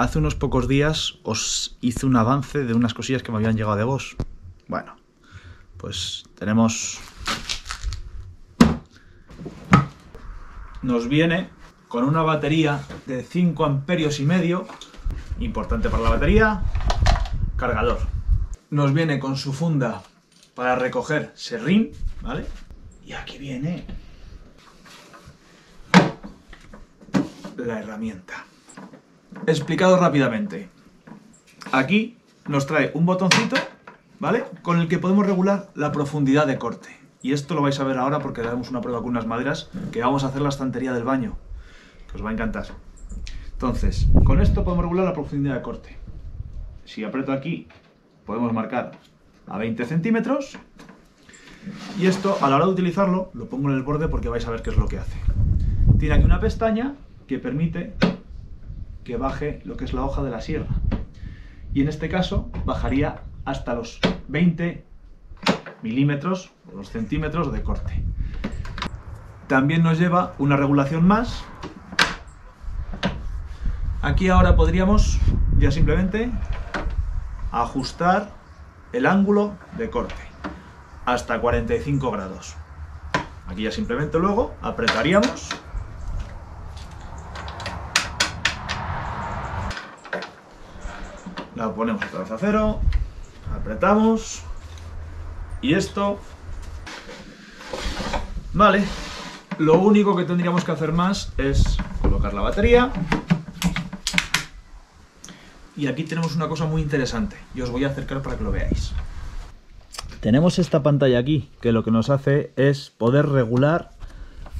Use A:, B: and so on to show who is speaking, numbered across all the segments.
A: hace unos pocos días os hice un avance de unas cosillas que me habían llegado de vos. Bueno, pues tenemos... Nos viene con una batería de 5 amperios y medio, importante para la batería, cargador. Nos viene con su funda para recoger serrín, ¿vale? Y aquí viene la herramienta. Explicado rápidamente. Aquí nos trae un botoncito, ¿vale? Con el que podemos regular la profundidad de corte. Y esto lo vais a ver ahora porque haremos una prueba con unas maderas que vamos a hacer la estantería del baño. Que os va a encantar. Entonces, con esto podemos regular la profundidad de corte. Si aprieto aquí, podemos marcar a 20 centímetros. Y esto, a la hora de utilizarlo, lo pongo en el borde porque vais a ver qué es lo que hace. Tiene aquí una pestaña que permite que baje lo que es la hoja de la sierra. Y en este caso bajaría hasta los 20 milímetros o los centímetros de corte. También nos lleva una regulación más. Aquí ahora podríamos ya simplemente ajustar el ángulo de corte hasta 45 grados. Aquí ya simplemente luego apretaríamos la ponemos otra vez a cero, apretamos y esto, vale, lo único que tendríamos que hacer más es colocar la batería y aquí tenemos una cosa muy interesante y os voy a acercar para que lo veáis. Tenemos esta pantalla aquí que lo que nos hace es poder regular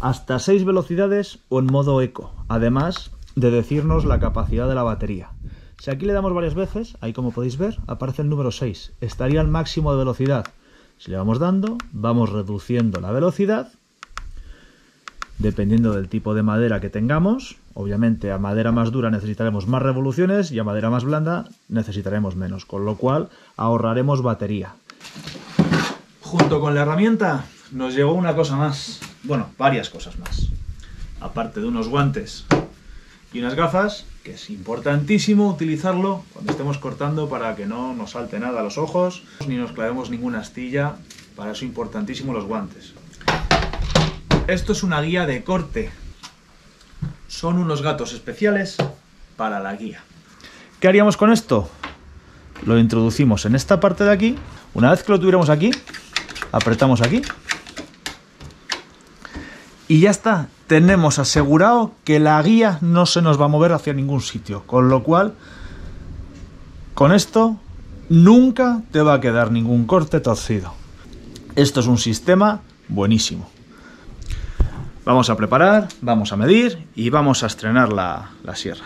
A: hasta 6 velocidades o en modo eco, además de decirnos la capacidad de la batería. Si aquí le damos varias veces, ahí como podéis ver, aparece el número 6. Estaría al máximo de velocidad. Si le vamos dando, vamos reduciendo la velocidad, dependiendo del tipo de madera que tengamos. Obviamente a madera más dura necesitaremos más revoluciones y a madera más blanda necesitaremos menos, con lo cual ahorraremos batería. Junto con la herramienta nos llegó una cosa más, bueno, varias cosas más. Aparte de unos guantes y unas gafas, que es importantísimo utilizarlo cuando estemos cortando para que no nos salte nada a los ojos, ni nos clavemos ninguna astilla, para eso importantísimo los guantes. Esto es una guía de corte. Son unos gatos especiales para la guía. ¿Qué haríamos con esto? Lo introducimos en esta parte de aquí. Una vez que lo tuviéramos aquí, apretamos aquí. Y ya está tenemos asegurado que la guía no se nos va a mover hacia ningún sitio. Con lo cual, con esto nunca te va a quedar ningún corte torcido. Esto es un sistema buenísimo. Vamos a preparar, vamos a medir y vamos a estrenar la, sierra.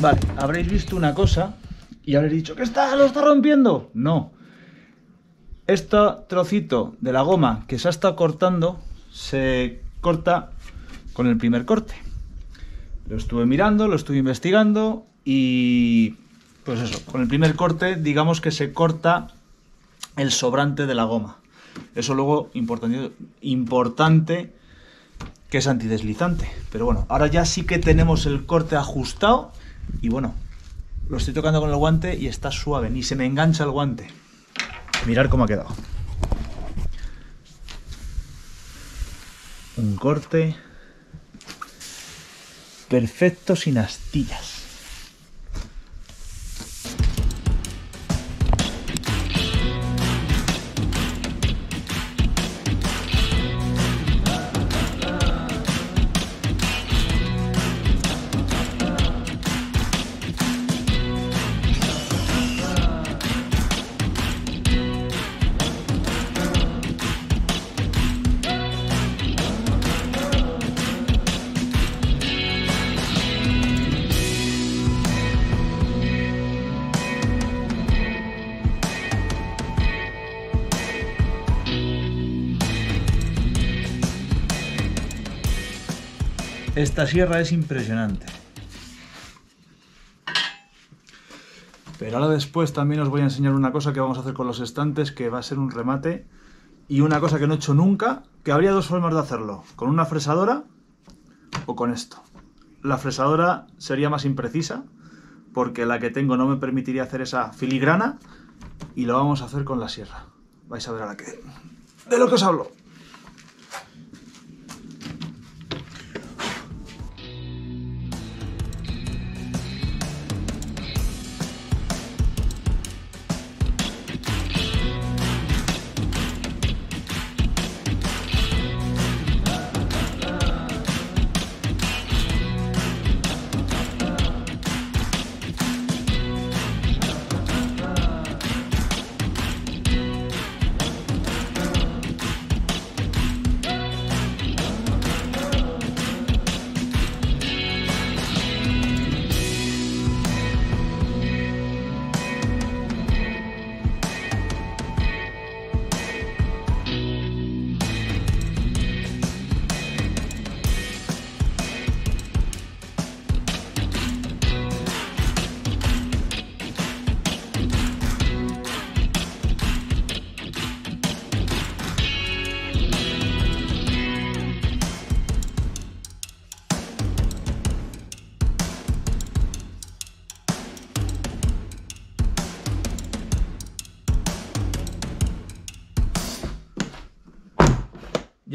A: Vale, habréis visto una cosa y habréis dicho, ¿qué está? ¿Lo está rompiendo? No. Este trocito de la goma que se ha estado cortando se corta con el primer corte. Lo estuve mirando, lo estuve investigando y pues eso, con el primer corte digamos que se corta el sobrante de la goma. Eso luego importante, importante que es antideslizante. Pero bueno, ahora ya sí que tenemos el corte ajustado y bueno, lo estoy tocando con el guante y está suave, ni se me engancha el guante. Mirar cómo ha quedado. Un corte perfecto sin astillas. Esta sierra es impresionante. Pero ahora después también os voy a enseñar una cosa que vamos a hacer con los estantes, que va a ser un remate. Y una cosa que no he hecho nunca, que habría dos formas de hacerlo. Con una fresadora o con esto. La fresadora sería más imprecisa, porque la que tengo no me permitiría hacer esa filigrana. Y lo vamos a hacer con la sierra. Vais a ver a la que... De lo que os hablo.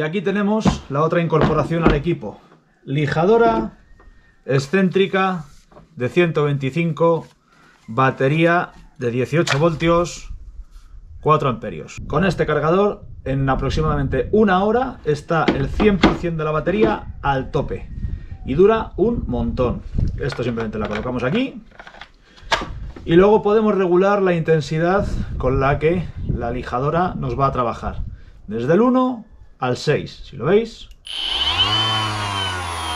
A: Aquí tenemos la otra incorporación al equipo. Lijadora excéntrica de 125, batería de 18 voltios, 4 amperios. Con este cargador, en aproximadamente una hora, está el 100% de la batería al tope. Y dura un montón. Esto simplemente la colocamos aquí. Y luego podemos regular la intensidad con la que la lijadora nos va a trabajar. Desde el 1 al 6, si lo veis.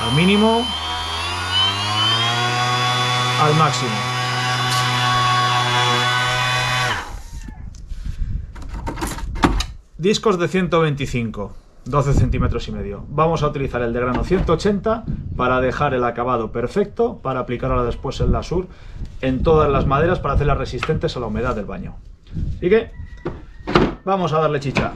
A: Al mínimo. Al máximo. Discos de 125, 12 centímetros y medio. Vamos a utilizar el de grano 180 para dejar el acabado perfecto, para aplicar ahora después el lasur en todas las maderas para hacerlas resistentes a la humedad del baño. Así que vamos a darle chicha.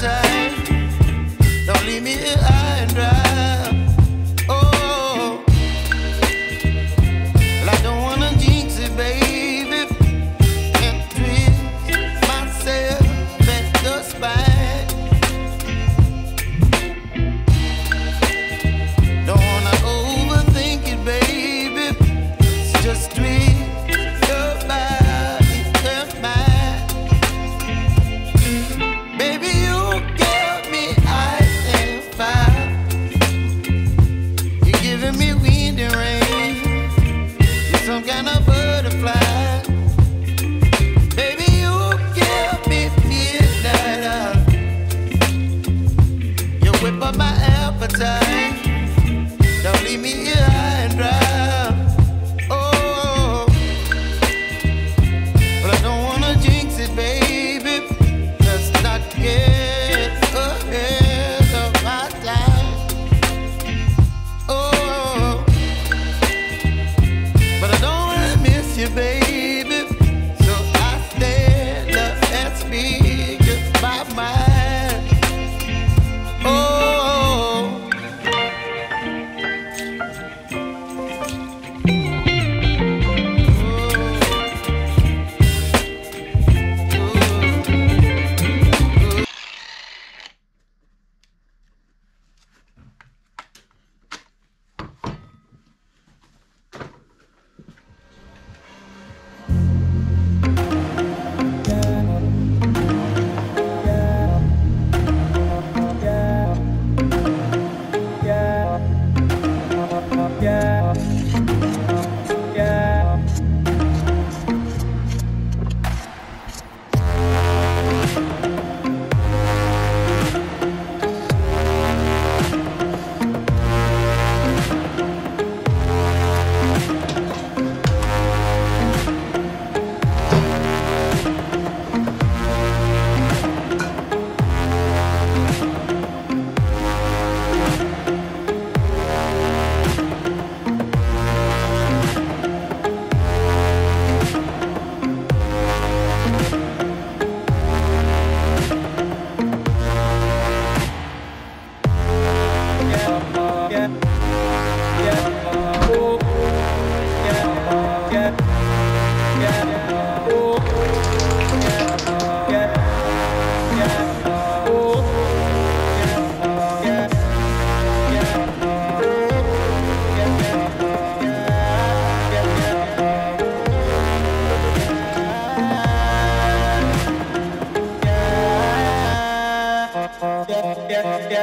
A: desert.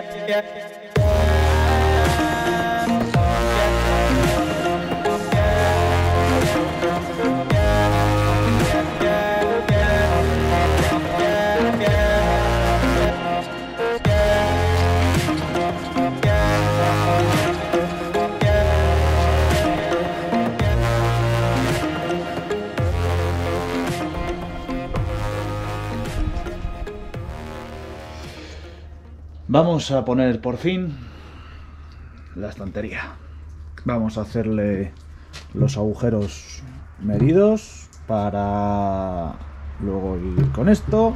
A: yeah, yeah. Vamos a poner por fin la estantería. Vamos a hacerle los agujeros medidos para luego ir con esto,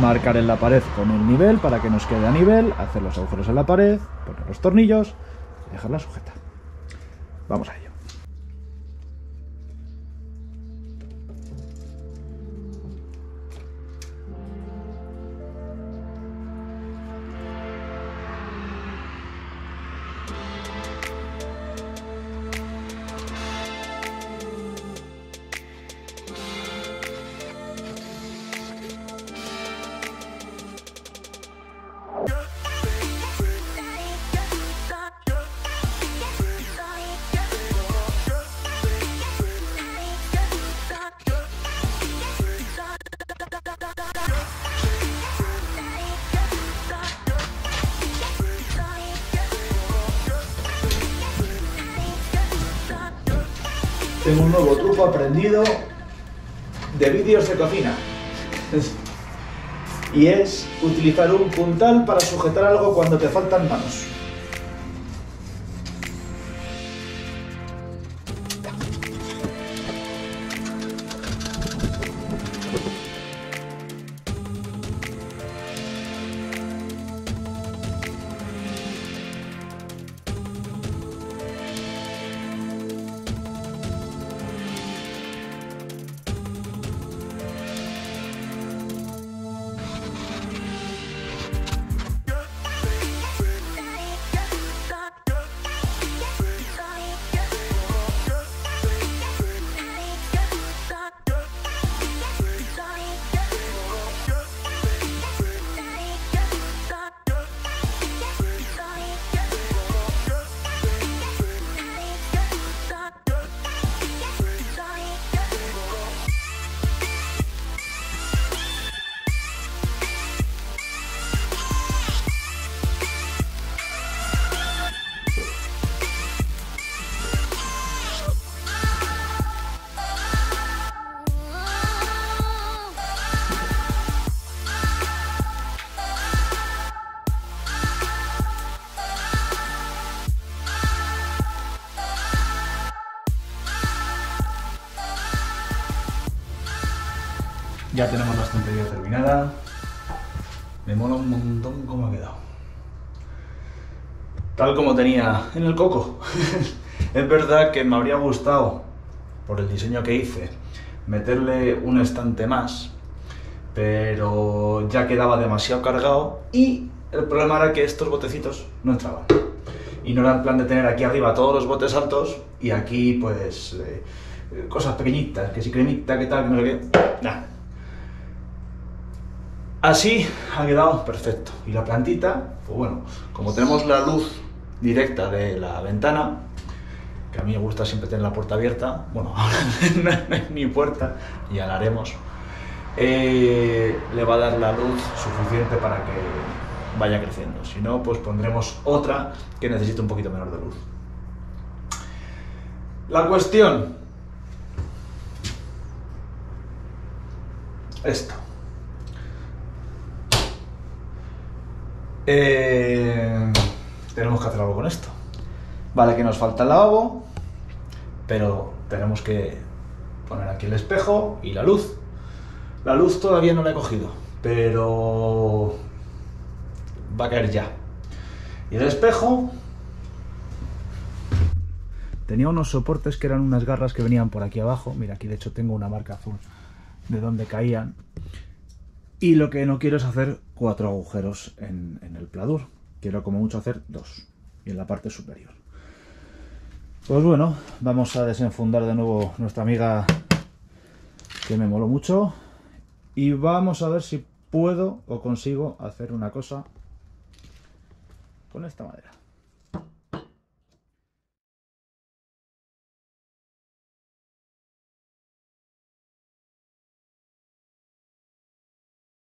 A: marcar en la pared con el nivel para que nos quede a nivel, hacer los agujeros en la pared, poner los tornillos y dejarla sujeta. Vamos a ello. Un nuevo truco aprendido de vídeos de cocina. Y es utilizar un puntal para sujetar algo cuando te faltan manos. Ya tenemos la estantería terminada. Me mola un montón cómo ha quedado. Tal como tenía en el coco. es verdad que me habría gustado, por el diseño que hice, meterle un estante más, pero ya quedaba demasiado cargado y el problema era que estos botecitos no entraban. Y no era el plan de tener aquí arriba todos los botes altos y aquí pues eh, cosas pequeñitas, que si cremita, que tal, que no sé qué. Nada. Así ha quedado perfecto. Y la plantita, pues bueno, como tenemos la luz directa de la ventana, que a mí me gusta siempre tener la puerta abierta, bueno, ahora no hay ni puerta, ya la haremos, eh, le va a dar la luz suficiente para que vaya creciendo. Si no, pues pondremos otra que necesite un poquito menos de luz. La cuestión. Esto. Eh, tenemos que hacer algo con esto. Vale que nos falta el lavabo, pero tenemos que poner aquí el espejo y la luz. La luz todavía no la he cogido, pero va a caer ya. Y el espejo tenía unos soportes que eran unas garras que venían por aquí abajo. Mira, aquí de hecho tengo una marca azul de donde caían. Y lo que no quiero es hacer cuatro agujeros en, el pladur. Quiero como mucho hacer dos. Y en la parte superior. Pues bueno, vamos a desenfundar de nuevo nuestra amiga que me moló mucho. Y vamos a ver si puedo o consigo hacer una cosa con esta madera.